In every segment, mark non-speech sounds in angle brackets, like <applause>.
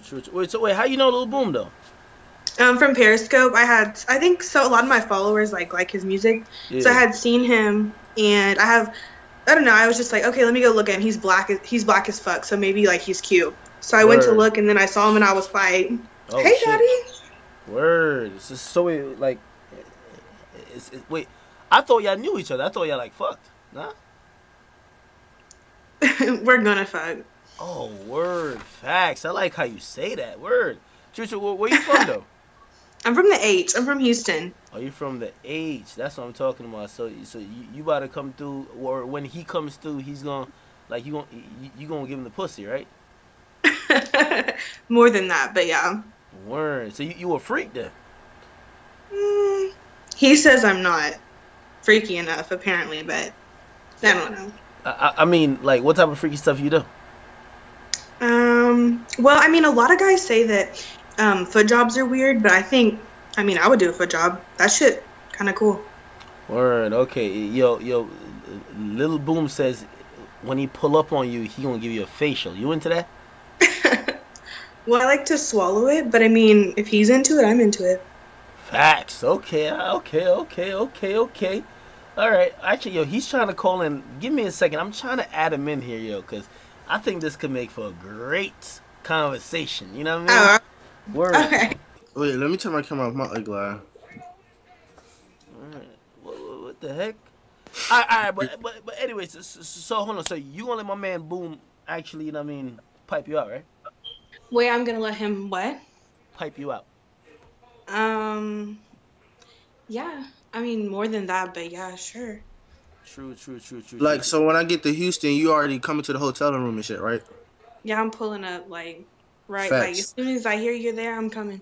True, true. Wait, so wait, how you know Lil Boom though? Um, from Periscope, I had I think so. A lot of my followers like like his music, so I had seen him, and I have I don't know. I was just like, okay, let me go look at him. He's black. He's black as fuck, so maybe like he's cute. So I went to look, and then I saw him, and I was like, Oh, hey, shit. daddy. Word. It's just so like, it's, it, wait. I thought y'all knew each other. I thought y'all like fucked. Nah. <laughs> We're gonna fuck. Oh, word. Facts. I like how you say that. Word. True, true. Where, where you from though? <laughs> I'm from the H. I'm from Houston. Are you from the age? That's what I'm talking about. So, so you, you about to come through, or when he comes through, he's gonna, like, you gonna, you, you gonna give him the pussy, right? <laughs> More than that, but yeah. Word. So you, you a freak then? Mm, he says I'm not freaky enough, apparently, but I don't know. I, I, I mean, like, what type of freaky stuff you do? Um, well, I mean, a lot of guys say that um, foot jobs are weird, but I think, I mean, I would do a foot job. That shit kind of cool. Word. Okay. Yo, yo. Little Boom says when he pull up on you, he gonna give you a facial. You into that? <laughs> well, I like to swallow it, but I mean, if he's into it, I'm into it. Facts. Okay. Okay. Okay. Okay. Okay. All right. Actually, yo, he's trying to call in. Give me a second. I'm trying to add him in here, yo, because I think this could make for a great conversation. You know what I Oh, mean? Word. okay. Wait, let me turn my camera off my ugly eye. Alright. What, what, what the heck? All right, all right, but but but anyways, so, so, so hold on. So you gonna let my man Boom actually, you know what I mean, pipe you out, right? Wait, I'm gonna let him what? Pipe you out. Um, yeah. I mean, more than that, but yeah, sure. True, true, true, true. Like, true. so when I get to Houston, you already coming to the hotel room and shit, right? Yeah, I'm pulling up like right. Like as soon as I hear you're there, I'm coming.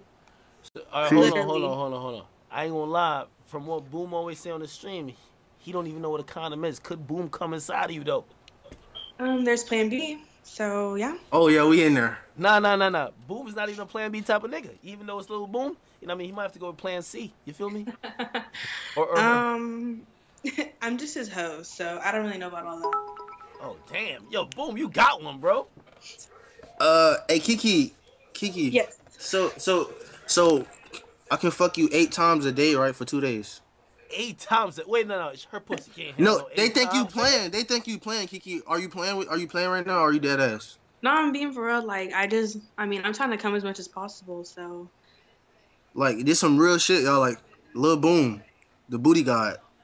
All right, hold on, hold on, hold on, hold on. I ain't gonna lie. From what Boom always say on the stream, he don't even know what a condom is. Could Boom come inside of you though? Um, there's Plan B. So yeah. Oh yeah, we in there. Nah, nah, nah, nah. Boom is not even a Plan B type of nigga. Even though it's little Boom, you know what I mean. He might have to go with Plan C. You feel me? <laughs> Or, or Um, <laughs> I'm just his host, so I don't really know about all that. oh damn, yo, Boom, you got one, bro. Uh, hey Kiki, Kiki. Yes. So so so, I can fuck you eight times a day, right, for two days. Eight times. A, wait, no, no, it's her pussy can't handle No, they eight think you playing. They think you playing, Kiki. Are you playing? With, are you playing right now? Or are you dead ass? No, I'm being for real. Like I just, I mean, I'm trying to come as much as possible. So Like this some real shit, y'all. Like Lil Boom, the booty god.